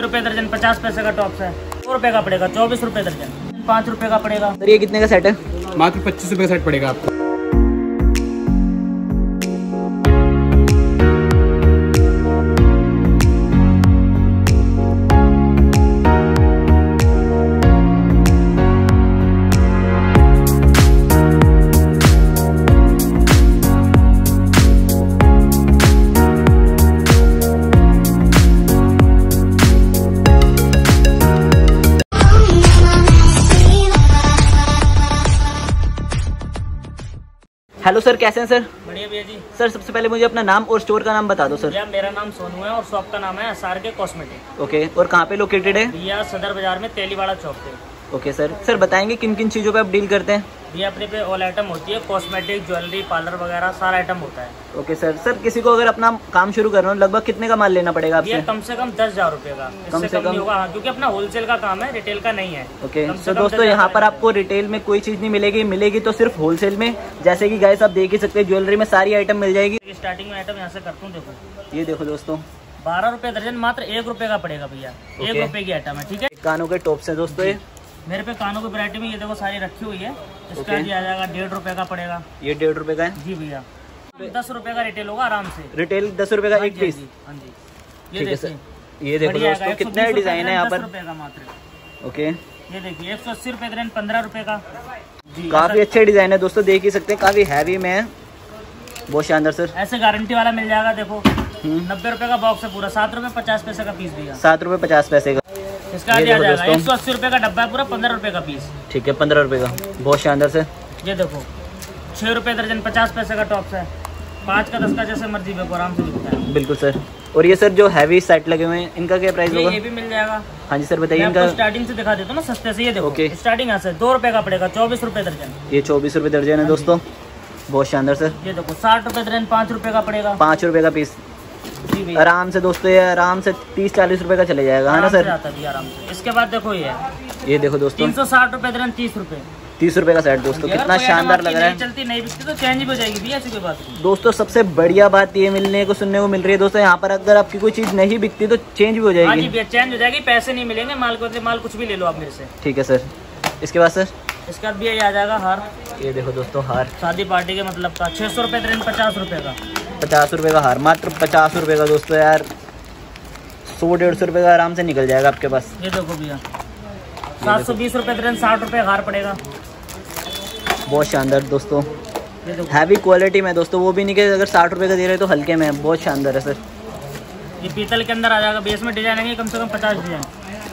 रुपए दर्जन पचास पैसे का टॉप है। सौ रुपये का पड़ेगा चौबीस रुपये दर्जन पाँच रुपये का पड़ेगा। सर ये कितने का सेट है? मात्र पच्चीस रुपये का सेट पड़ेगा आपको। हेलो सर कैसे हैं सर बढ़िया भैया जी। सर सबसे पहले मुझे अपना नाम और स्टोर का नाम बता दो सर भैया मेरा नाम सोनू है और शॉप का नाम है एसआर के कॉस्मेटिक ओके और कहाँ पे लोकेटेड है? भैया सदर बाज़ार में तेलीवाड़ा चौक पे। ओके सर सर बताएँगे किन किन चीज़ों पे आप डील करते हैं? भैया अपने पे ऑल आइटम होती है कॉस्मेटिक ज्वेलरी पार्लर वगैरह सारा आइटम होता है। ओके सर सर किसी को अगर अपना काम शुरू करना हो लगभग कितने का माल लेना पड़ेगा आपसे? कम से कम दस हज़ार रूपए का। कम इससे से कम कम- नहीं होगा। हाँ क्योंकि अपना होलसेल का काम है रिटेल का नहीं है। ओके तो दोस्तों यहाँ पर आपको रिटेल में कोई चीज़ नहीं मिलेगी। मिलेगी तो सिर्फ़ होलसेल में। जैसे की गाइस आप देख ही सकते हैं ज्वेलरी में सारी आइटम मिल जाएगी। स्टार्टिंग में आइटम यहाँ से करता हूँ देखो। ये देखो दोस्तों। बारह रुपए दर्जन मात्र एक रुपए का पड़ेगा भैया। एक। रुपए की आइटम है ठीक है? कानों के टॉप से दोस्तों ये। मेरे पे कानों की वैरायटी में ये देखो सारी रखी हुई है। इसका ओके। दिया जाएगा डेढ़ रुपए का पड़ेगा। ये डेढ़ रुपए का है? जी भैया। दस रुपए का रिटेल होगा आराम से। रिटेल दस रुपए का हाँ एक जी, पीस हाँ जी, हाँ ये है सर। देखिए ये देखो दोस्तों कितने डिज़ाइन है यहाँ पर? रुपए का मात्र। ओके ये देखिए एक सौ अस्सी रुपए का पंद्रह रुपए का। जी काफ़ी अच्छे डिज़ाइन है दोस्तों देख ही सकते हैं काफ़ी हैवी में है। बहुत शानदार सर। ऐसे गारंटी वाला मिल जाएगा देखो। हम्म। नब्बे रुपए का बॉक्स है पूरा। सात रुपए पचास पैसे का पीस भैया। सात रुपए पचास पैसे का। इसका दिया जाएगा। एक सौ अस्सी रुपए का डब्बा है पूरा पंद्रह रुपए का पीस ठीक है पंद्रह रुपए का। बहुत शानदार सर ये देखो छह रुपए दर्जन पचास पैसे का टॉप्स है। पाँच का दस का जैसे मर्ज़ी बेको आराम से बिकता है। बिल्कुल सर। और ये सर जो हैवी सेट लगे हुए हैं इनका क्या प्राइस होगा? ये भी मिल जाएगा। हाँ जी सर बताइए इनका। स्टार्टिंग से दिखा देता हूँ ना सस्ते से। ये देखो ओके। स्टार्टिंग यहाँ से दो रुपए का पड़ेगा चौबीस रुपए दर्जन। ये चौबीस रुपए दर्जन है दोस्तों। बहुत शानदार सर। ये देखो साठ रुपए दर्जन पाँच रुपए का पड़ेगा। पाँच रुपए का पीस आराम से दोस्तों ये आराम से तीस चालीस रुपए का चले जाएगा है ना सर? आराम से। इसके बाद देखो ये। ये देखो दोस्तों। तीन सौ साठ रुपए तीस रुपए। तीस रुपए का सेट दोस्तों कितना शानदार लग रहा है। चलती नहीं बिकती तो चेंज भी हो जाएगी भैया ऐसी कोई बात नहीं दोस्तों सबसे बढ़िया बात ये मिलने को सुनने को मिल रही है दोस्तों यहाँ पर अगर आपकी कोई चीज़ नहीं बिकती तो चेंज भी हो हाँ जाएगी। चेंज हो जाएगी पैसे नहीं मिलेंगे माल को माल कुछ भी ले लो आप मेरे से। ठीक है सर। इसके बाद सर? इसके बाद भैया ये आ जाएगा हार। ये देखो दोस्तों हार। शादी पार्टी के मतलब का छह सौ रुपए दर्जन पचास रुपए का। पचास रुपए का हार मात्र पचास रुपए का दोस्तों यार। सौ डेढ़ सौ रुपए का आराम से निकल जाएगा आपके पास। ये देखो भैया। सात सौ बीस रुपए दर्जन साठ रुपए हार पड़ेगा। बहुत शानदार दोस्तों। हैवी क्वालिटी में दोस्तों वो भी नहीं कि अगर साठ रुपए का दे रहे तो हल्के में बहुत शानदार है सर। ये पीतल के अंदर आ जाएगा बेस में डिज़ाइन आएँगे कम से कम पचास डिज़ाइन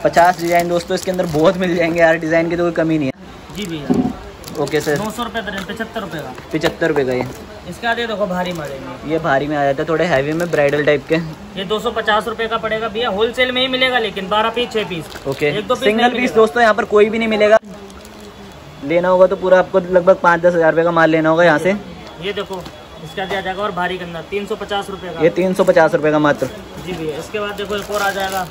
पचास डिज़ाइन दोस्तों इसके अंदर बहुत मिल जाएँगे यार डिज़ाइन की तो कोई कमी नहीं है। जी भैया। Okay sir. दो सौ रुपए दर्जन पचहत्तर रुपए का। पिचहत्तर रुपए का ये। इसके बाद देखो भारी मॉडल ये। भारी में आ जाता है थोड़े हैवी में ब्राइडल टाइप के। ये दो सौ पचास रुपए का पड़ेगा भैया होलसेल में ही मिलेगा लेकिन बारह पीस छह पीस। ओके। एक दो पीस सिंगल पीस दोस्तों यहाँ पर कोई भी नहीं मिलेगा। लेना होगा तो पूरा आपको लगभग पाँच दस हज़ार रुपये का माल लेना होगा यहाँ से। ये देखो इसका दिया जाएगा और भारी गंदा तीन सौ पचास रुपए का। ये तीन सौ पचास रुपये का मात्र। जी भैया इसके बाद देखो एक और आ जाएगा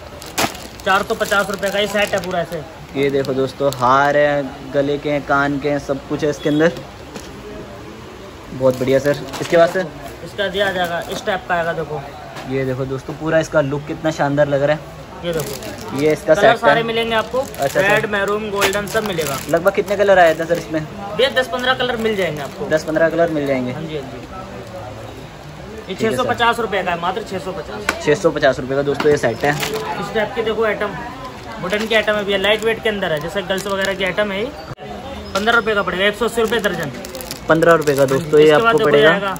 चार सौ पचास रुपए का ये सेट है पूरा ऐसे। ये देखो दोस्तों हार है गले के हैं कान के हैं सब कुछ है इसके अंदर। बहुत बढ़िया सर। इसके बाद सर इसका दिया जाएगा इस टाइप का आएगा देखो। ये देखो दोस्तों पूरा इसका लुक कितना शानदार लग रहा है। ये देखो। ये इसका कलर सेट सारे मिलेंगे आपको। अच्छा, रेड। मैरून गोल्डन सब मिलेगा। लगभग कितने कलर आए थे सर इसमें? भैया दस पंद्रह कलर मिल जाएँगे आपको। दस पंद्रह कलर मिल जाएँगे। हाँ जी हाँ जी। ये ठीक है छः सौ पचास रुपए का है मात्र छः सौ पचास। छः सौ पचास रुपये का दोस्तों ये सेट है। इस टाइप की देखो आइटम वुडन की आइटम है भैया लाइट वेट के अंदर है जैसे गर्ल्स वगैरह की आइटम है पंद्रह रुपए का पड़ेगा एक सौ अस्सी रुपये दर्जन। पंद्रह रुपये का दोस्तों ये आपको पड़ेगा।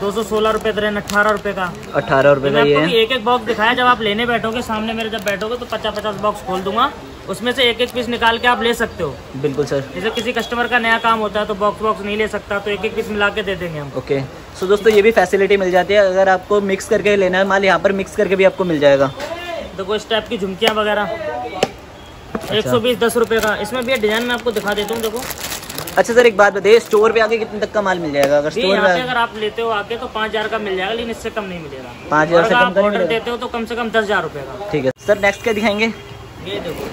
दो सौ सोलह रुपये दर्जन अट्ठारह रुपये का। अठारह रुपये का ये एक एक बॉक्स दिखाया जब आप लेने बैठोगे सामने मेरे जब बैठोगे तो पचास पचास बॉक्स खोल दूँगा। उसमें से एक एक पीस निकाल के आप ले सकते हो। बिल्कुल सर। जैसे किसी कस्टमर का नया काम होता है तो बॉक्स बॉक्स नहीं ले सकता तो एक एक पीस मिला के दे देंगे हम। ओके सो दोस्तों ये भी फैसिलिटी मिल जाती है। अगर आपको मिक्स करके लेना है माल यहाँ पर मिक्स करके भी आपको मिल जाएगा। देखो इस टाइप की झुमकियाँ वगैरह। एक सौ बीस दस रुपये का। इसमें भी डिज़ाइन मैं आपको दिखा देता हूँ देखो। अच्छा सर एक बात बताइए स्टोर पे आके कितने तक का माल मिल जाएगा? अगर स्टोर यहाँ पे अगर आप लेते हो आके तो पाँच हज़ार का मिल जाएगा लेकिन इससे कम नहीं मिलेगा। पाँच हज़ार से कम आप ऑर्डर देते हो तो कम से कम दस हज़ार रुपये का। ठीक है। सर नेक्स्ट क्या दिखाएँगे? ये देखो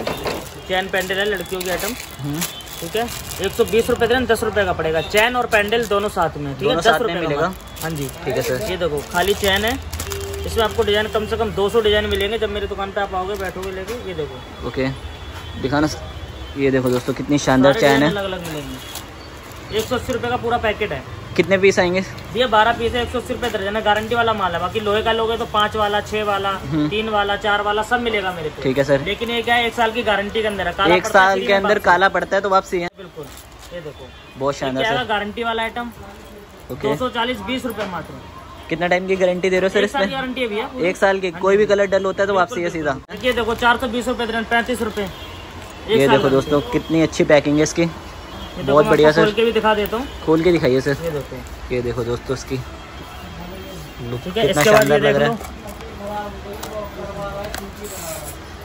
चैन पेंडल है लड़कियों की आइटम हम्म, ठीक है? एक सौ बीस रुपये दस रुपये का पड़ेगा। चैन और पेंडल दोनों साथ में ठीक है? दस रुपये मिलेगा? हाँ जी। ठीक है सर। ये देखो खाली चैन है। इसमें आपको डिज़ाइन कम से कम 200 डिज़ाइन मिलेंगे। जब मेरी दुकान पे आप आओगे बैठोगे लेके ये देखो। ओके। दिखाना ये देखो दोस्तों कितनी शानदार चैन है। अलग अलग मिलेंगे। एक सौ अस्सी रुपये का पूरा पैकेट है। कितने पीस आएँगे? ये बारह पीस है एक सौ अस्सी रुपये दर्जन है। गारंटी वाला माल है। बाकी लोहे का लोगे तो पाँच वाला छह वाला हम्म। तीन वाला चार वाला सब मिलेगा मेरे ठीक है सर। लेकिन ये क्या है एक साल की गारंटी के अंदर है। एक साल के अंदर काला पड़ता है तो वापसी है बिल्कुल। ये देखो। बहुत शानदार गारंटी वाला आइटम दो सौ चालीस बीस रुपये मात्र। कितना टाइम की गारंटी दे रहे हो सर इसमें? गारंटी है भैया एक साल की कोई भी कलर डल होता है तो वापसी है सीधा। ये देखो चार सौ बीस दर्जन पैंतीस रुपये एक ये देखो दोस्तों कितनी अच्छी पैकिंग है इसकी। बहुत बढ़िया सर। खोल के भी दिखा देता हूँ। खोल के दिखाइए सर। ये देखो। दोस्तों इसकी। लुक कितना शानदार लग रहा है।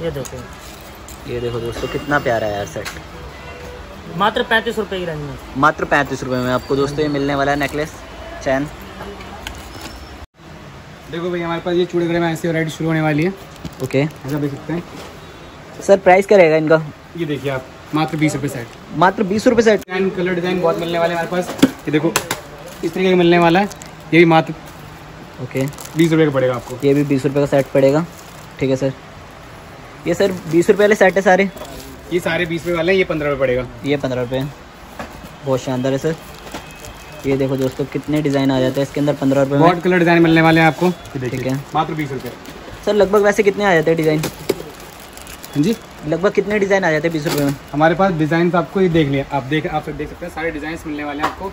ये देखो। ये देखो दोस्तों कितना प्यारा है यार सेट मात्र पैंतीस रुपए की रेंज में। मात्र पैंतीस रुपए में आपको दोस्तों ये मिलने वाला है नेकलेस चैन देखो भैया हमारे पास ये चूड़े गड़े में ऐसी वैरायटी शुरू होने वाली है। ओके ऐसा देख सकते हैं। सर प्राइस क्या रहेगा इनका? ये देखिए आप मात्र बीस रुपये सेट मात्र बीस रुपये सेट डिज़ाइन कलर डिज़ाइन बहुत मिलने वाले हैं हमारे पास। ये देखो इस तरीके का मिलने वाला है। ये भी मात्र ओके बीस रुपये का पड़ेगा आपको। ये भी बीस रुपये का सेट पड़ेगा। ठीक है सर ये सर बीस रुपये वाले सेट है सारे? ये सारे बीस रुपये वाले हैं ये पंद्रह रुपये पड़ेगा। ये पंद्रह रुपये बहुत शानदार है सर ये देखो दोस्तों कितने डिज़ाइन आ जाते हैं। इसके अंदर पंद्रह रुपये में। बहुत कलर डिज़ाइन मिलने वाले हैं आपको? ठीक है। मात्र बीस रुपये सर लगभग वैसे कितने आ जाते हैं डिज़ाइन हाँ जी। लगभग कितने डिज़ाइन आ जाते हैं बीस रुपये में? हमारे पास डिज़ाइन आपको ये देख लिया आप देख आप देख सकते हैं सारे डिज़ाइन मिलने वाले हैं आपको।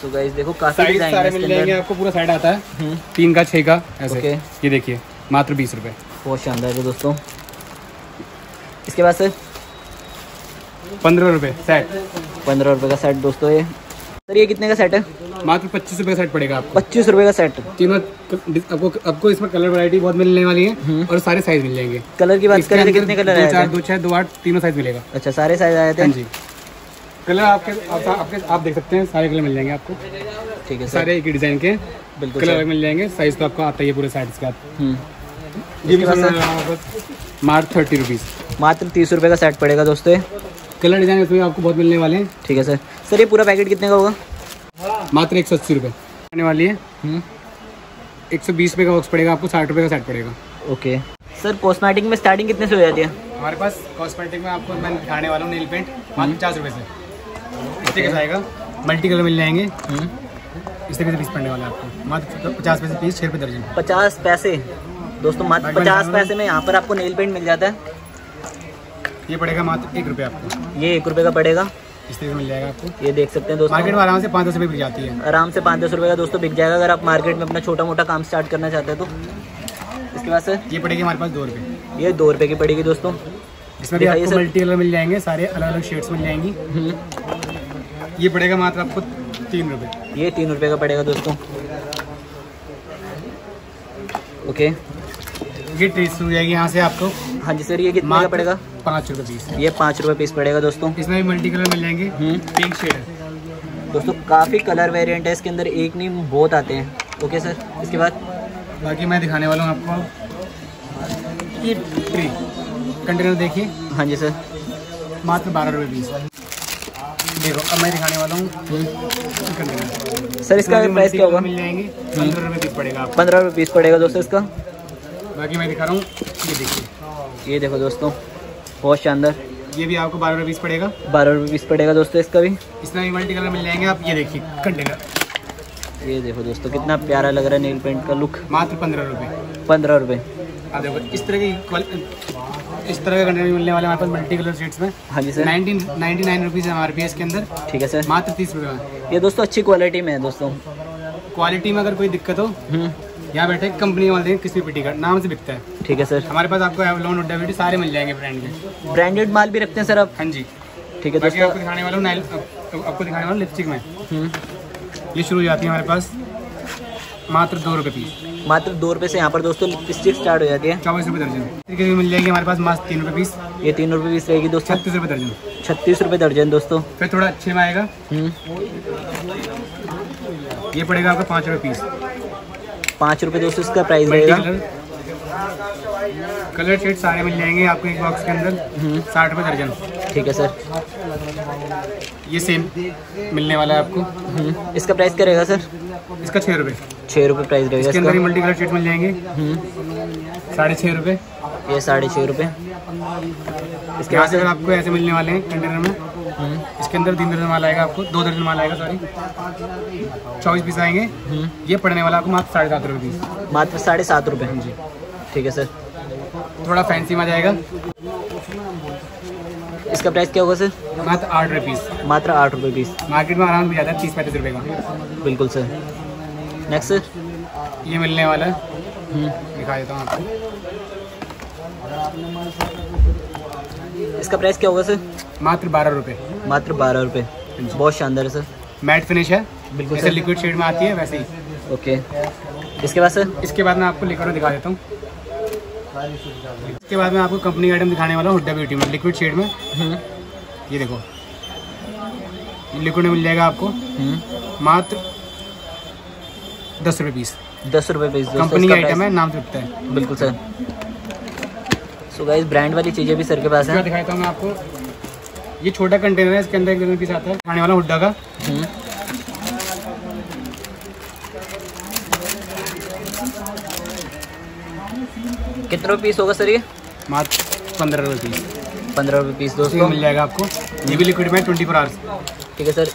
सो गाइस देखो काफ़ी डिज़ाइन सारे मिल जाएँगे आपको पूरा साइड आता है। हम्म, तीन का छः का ऐसे। ओके। ये देखिए मात्र बीस रुपये बहुत शानदार है दोस्तों। इसके बाद सर पंद्रह रुपये सेट पंद्रह रुपये का सेट दोस्तों ये। सर ये कितने का सेट है? मात्र पच्चीस रुपये का सेट पड़ेगा आपको। पच्चीस रुपए का सेट तीनों आपको आपको इसमें कलर वैरायटी बहुत मिलने वाली है और सारे साइज़ मिल जाएँगे। कलर की बात करें तो कितने कलर चार दो छः दो आठ तीनों साइज़ मिलेगा। अच्छा सारे साइज़ आए थे? हाँ जी। कलर आपके आप, आपके आप देख सकते हैं सारे कलर मिल जाएँगे आपको। ठीक है सारे एक ही डिज़ाइन के बिल्कुल कलर मिल जाएँगे। साइज़ तो आपको आता ही है पूरे साइज़ का हम्म, ये भी मात्र थर्टी रुपीज़ मात्र तीस रुपये का सेट पड़ेगा दोस्तों। कलर डिज़ाइन इसमें आपको बहुत मिलने वाले हैं। ठीक है सर सर ये पूरा पैकेट कितने का होगा? मात्र एक सौ अस्सी रुपये आने वाली है। हम्म, एक सौ बीस रुपये का बॉक्स पड़ेगा आपको साठ रुपये का सेट पड़ेगा। ओके सर कॉस्मेटिक में स्टार्टिंग कितने से हो जाती है? हमारे पास कॉस्मेटिक में आपको मैं दिखाने वाला हूँ नील पेंट मात्र पचास रुपये से। इस तरीके से आएगा। मल्टी कलर मिल जाएँगे। हम्म, इस तरीके से पीस पड़ने वाला है आपको। मात्र पचास पैसे पीस छः रुपये दर्जन। पचास पैसे। दोस्तों मात्र पचास पैसे में यहाँ पर आपको नेल पेंट मिल जाता है। ये पड़ेगा मात्र एक रुपये आपको। ये एक रुपये का पड़ेगा। इस मिल जाएगा आपको। ये देख सकते हैं दोस्तों। मार्केट में आराम से पाँच दस रुपये बिक जाती है। आराम से पाँच दस रुपये का दोस्तों बिक जाएगा अगर आप मार्केट में अपना छोटा मोटा काम स्टार्ट करना चाहते हैं तो। इसके बाद सर ये पड़ेगी हमारे पास दो रुपये ये दो रुपये की पड़ेगी दोस्तों। इसमें भी आपको मल्टी कलर मिल जाएँगे सारे अलग अलग शेड्स मिल जाएँगी। हम्म, ये पड़ेगा मात्र आपको तीन रुपये ये तीन रुपये का पड़ेगा दोस्तों। ओके। ये ट्रेस हो जाएगी यहाँ से आपको। हाँ जी सर ये कितने का पड़ेगा? पाँच रुपये पीस ये पाँच रुपये पीस पड़ेगा दोस्तों। इसमें भी मल्टी कलर मिल जाएँगे। हम्म, पिंक शेड दोस्तों काफ़ी कलर वेरिएंट है इसके अंदर एक नहीं बहुत आते हैं। ओके सर इसके बाद? बाकी मैं दिखाने वाला हूँ आपको। ये ट्री कंटेनर देखिए। हाँ जी सर मात्र बारह रुपये पीस देखो अब मैं दिखाने वाला हूँ। कंटेनर सर इसका इसमें प्राइस क्या होगा? मिल जाएँगे। पंद्रह रुपये पीस पड़ेगा पंद्रह रुपये पीस पड़ेगा दोस्तों इसका। बाकी मैं दिखा रहा हूँ। ये देखिए। ये देखो दोस्तों बहुत शानदार ये भी आपको बारह रुपये पीस पड़ेगा। बारह रुपये पीस पड़ेगा दोस्तों इसका भी। इसमें भी मल्टी कलर मिल जाएँगे आप ये देखिए कंटेनर ये देखो दोस्तों कितना प्यारा लग रहा है नेल पेंट का लुक मात्र पंद्रह रुपये पंद्रह रुपये देखो इस तरह की इस तरह का कंटेनर मिलने वाले हमारे पास मल्टी कलर शेड्स में। हाँ जी sir nineteen ninety nine rupees M R P इसके अंदर। ठीक है सर मात्र तीस रुपये में। ये दोस्तों अच्छी क्वालिटी में है दोस्तों। क्वालिटी में अगर कोई दिक्कत हो हम्म, यहाँ बैठे कंपनी वाले किसी पिटी का नाम से बिकता है। ठीक है सर हमारे पास आपको एवलॉन डेविटी सारे मिल जाएँगे ब्रांड के। ब्रांडेड माल भी रखते हैं सर आप? हाँ जी। ठीक है दोस्तों आपको दिखाने वाला हूँ आपको दिखाने वाला लिपस्टिक में। हम्म, ये शुरू हो जाती है हमारे पास। मात्र दो रुपये पीस। मात्र दो रुपये से यहाँ पर दोस्तों लिपस्टिक स्टार्ट हो जाती है। चौबीस रुपये दर्जन। तरीके से मिल जाएगी हमारे पास मात्र तीन रुपये पीस। ये तीन रुपये पीस रहेगी दोस्तों। छत्तीस रुपये दर्जन। छत्तीस रुपये दर्जन दोस्तों। फिर थोड़ा अच्छे में आएगा। हम्म, ये पड़ेगा आपका पाँच रुपये पीस। पाँच रुपये दोस्तों इसका प्राइस रहेगा। कलर शेड सारे मिल जाएँगे आपको एक बॉक्स के अंदर। साठ रुपये दर्जन। ठीक है सर ये सेम मिलने वाला है आपको। हम्म, इसका प्राइस क्या रहेगा सर इसका छः रुपये छः रुपये प्राइस रहेगा इसके अंदर ही मल्टी कलर शीट मिल जाएँगे। हम्म, साढ़े छः रुपये ये साढ़े छः रुपये इसके बाद अगर आपको ऐसे मिलने वाले हैं कंटेनर में हम्म, इसके अंदर तीन दर्जन माल आएगा आपको दो दर्जन माल आएगा सॉरी चौबीस पीस आएँगे। हम्म। ये पड़ने वाला आपको मात्र साढ़े सात रुपये पीस। मात्र साढ़े सात रुपये जी। ठीक है सर। थोड़ा फैंसी में आ जाएगा। इसका प्राइस क्या होगा सर? मात्र आठ रुपये पीस। मात्र आठ रुपये पीस। मार्केट में आराम से जाता है तीस पैंतीस रुपये का। बिल्कुल सर। Next sir. ये मिलने वाला है। हम्म, दिखा देता हूँ आपको। इसका प्राइस क्या होगा सर? मात्र बारह रुपये मात्र बारह रुपये बहुत शानदार है सर। मैट फिनिश है। बिल्कुल सर। लिक्विड शेड में आती है वैसे ही। ओके। इसके बाद सर? इसके बाद मैं आपको लिक्विड दिखा देता हूँ। इसके बाद मैं आपको कंपनी आइटम दिखाने वाला हूँ हुड्डा ब्यूटी में लिक्विड शेड में। हम्म, ये देखो। लिक्विड में मिल जाएगा आपको हम्म, मात्र दस रुपये पीस दस रुपये पीस कंपनी का आइटम है नाम से उठता है। बिल्कुल सर। सो गाइस ब्रांड वाली चीज़ें भी सर के पास हैं। दिखाता हूँ मैं आपको। ये छोटा कंटेनर है इसके अंदर एक दर्जन पीस आता है खाने वाला हुड्डा का। कितने रुपये पीस होगा सर ये? मात्र पंद्रह रुपये पीस पंद्रह रुपये पीस दोस्तों। मिल जाएगा आपको। ये भी लिक्विड में ट्वेंटी फोर आवर्स ठीक है सर।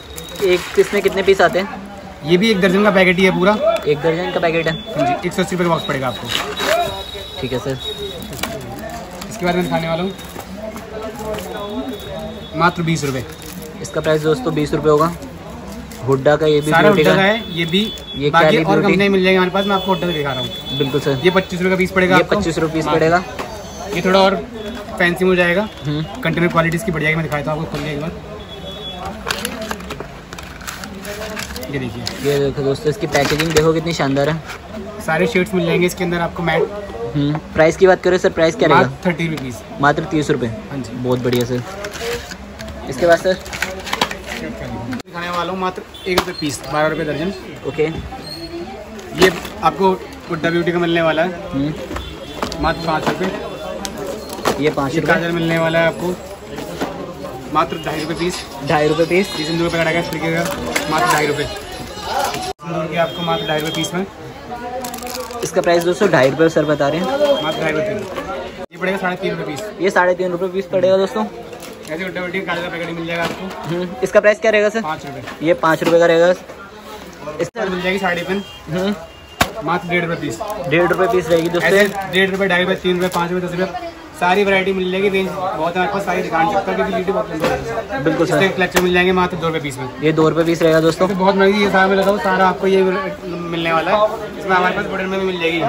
एक पीस में कितने पीस आते हैं? ये भी एक दर्जन का पैकेट ही है पूरा। एक दर्जन का पैकेट है। हाँ जी एक सौ अस्सी रुपये का बॉक्स पड़ेगा आपको। ठीक है सर। इसके बाद मैं खाने वाला हूँ। मात्र बीस रुपये इसका प्राइस दोस्तों बीस रुपये होगा। हुड्डा का ये भी सारा हुड्डा का का है ये भी ये बाकी और ब्यूटी। कंपनी मिल जाएगी हमारे पास मैं आपको हुड्डा दिखा रहा हूँ। बिल्कुल सर। ये पच्चीस रुपये का पीस पड़ेगा ये पच्चीस रुपये पीस हाँ। पड़ेगा। ये थोड़ा और फैंसी हो जाएगा। कंटेनर क्वालिटी इसकी बढ़िया है मैं दिखाता हूँ आपको खोल के एक बार ये देखिए। ये देखो दोस्तों इसकी पैकेजिंग देखो कितनी शानदार है। सारे शेड्स मिल जाएँगे इसके अंदर आपको मैट हम्म, प्राइस की बात करें सर प्राइस क्या रहेगा? थर्टी रुपीज़ मात्र तीस रुपये हाँ जी। बहुत बढ़िया सर इसके बाद सर? दिखाने वाला हूँ मात्र एक रुपये पीस बारह रुपये दर्जन। ओके। ये आपको गुड्डा ब्यूटी का मिलने वाला है। हम्म, मात्र पाँच रुपये ये पाँच रुपये काजल मिलने वाला है आपको। मात्र ढाई रुपये पीस। ढाई रुपये पीस। ये सिंदूर रुपये का इस तरीके मात्र ढाई रुपये सिंदूर के आपको मात्र ढाई रुपये पीस में। इसका प्राइस दोस्तों ढाई रुपये सर बता रहे हैं। मात्र ढाई रुपये ये पड़ेगा साढ़े तीन रुपये पीस। ये साढ़े तीन रुपये पीस पड़ेगा दोस्तों। ऐसे काले का पैकेट मिल जाएगा आपको? हम्म, इसका प्राइस क्या रहेगा सर पाँच रुपये ये पाँच रुपये का रहेगा इसका मिल जाएगी साढ़े पेन हम्म, मात्र डेढ़ रुपये पीस। डेढ़ रुपये पीस रहेगी दोस्तों। डेढ़ रुपये ढाई रुपये तीन रुपये पाँच रुपये दस रुपये सारी वैरायटी मिल जाएगी रेंज बहुत हमारे पास सारी दुकान चलता है क्योंकि यूट्यूब बहुत है बिल्कुल सर। कलेक्शन मिल जाएँगे मात्र दो रुपये पीस में। ये दो रुपये पीस रहेगा दोस्तों। तो बहुत महँगी ये सारा मिला था सारा आपको ये मिलने वाला है। इसमें हमारे पास बटन में भी मिल जाएगी।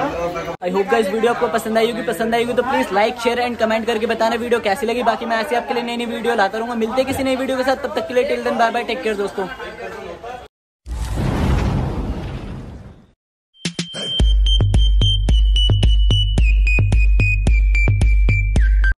आई होप गाइस वीडियो आपको पसंद आई होगी पसंद आई होगी तो please like share and comment करके बताना वीडियो कैसी लगी। बाकी मैं ऐसे आपके लिए नई नई वीडियो लाता रहूँगा। मिलते किसी नई वीडियो के साथ तब तक के लिए till then bye bye take care दोस्तों।